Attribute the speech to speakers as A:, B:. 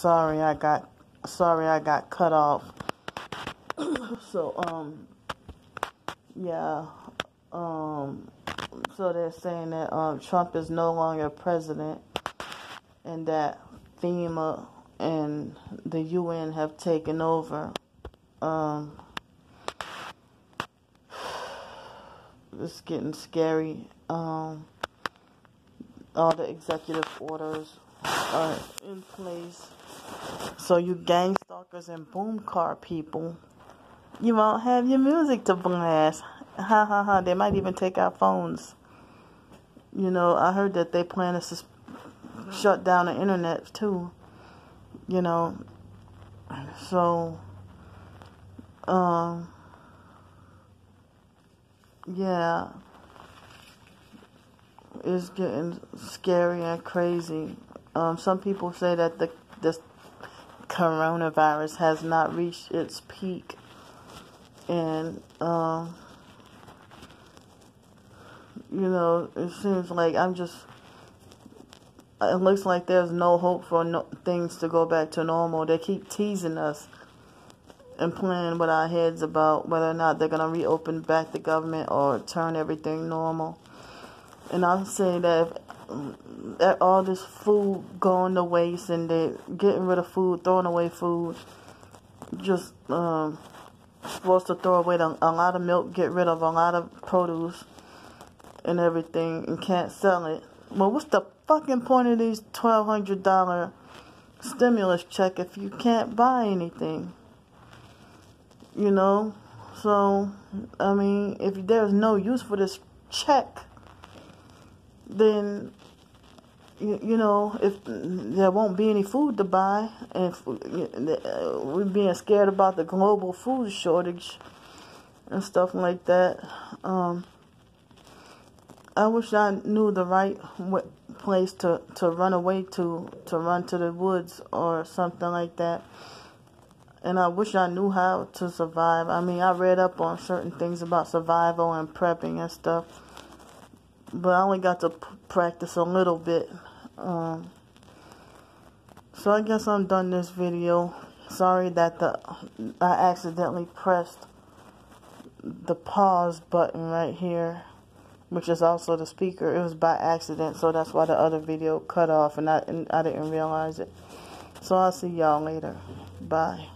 A: sorry I got sorry I got cut off. so um yeah um so they're saying that um Trump is no longer president and that FEMA and the UN have taken over. Um it's getting scary. Um all the executive orders are in place. So you gang stalkers and boom car people, you won't have your music to blast. Ha ha ha. They might even take our phones. You know, I heard that they plan to sus- shut down the internet too. You know, so um yeah it's getting scary and crazy. Um, some people say that the this coronavirus has not reached its peak, and um, you know, it seems like I'm just. It looks like there's no hope for no, things to go back to normal. They keep teasing us and playing with our heads about whether or not they're gonna reopen back the government or turn everything normal. And I'll say that that all this food going to waste and they getting rid of food, throwing away food, just um, supposed to throw away a, a lot of milk, get rid of a lot of produce and everything, and can't sell it. Well, what's the fucking point of these twelve hundred dollar stimulus check if you can't buy anything? You know, so I mean, if there's no use for this check, then you, you know, if there won't be any food to buy, and if, uh, we're being scared about the global food shortage and stuff like that, um, I wish I knew the right place to, to run away to, to run to the woods or something like that. And I wish I knew how to survive. I mean, I read up on certain things about survival and prepping and stuff, but I only got to practice a little bit. Um, so I guess I'm done this video. Sorry that the I accidentally pressed the pause button right here, which is also the speaker. It was by accident, so that's why the other video cut off, and I and I didn't realize it. So I'll see y'all later. Bye.